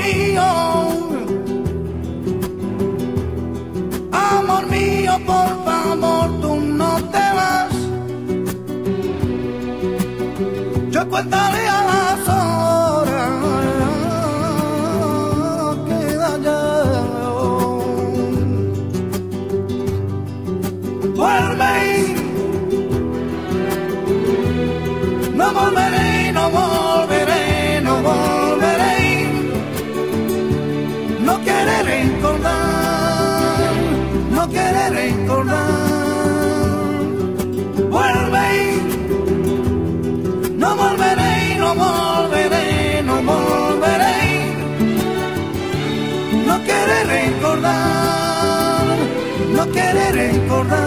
mío, amor mío, por favor, tú no te vas. Yo contaré a las horas que dañaron. Vuelve, no volveré, no quiere recordar. Vuelve, no volveré, no volveré, no volveré. No quiere recordar, no quiere recordar.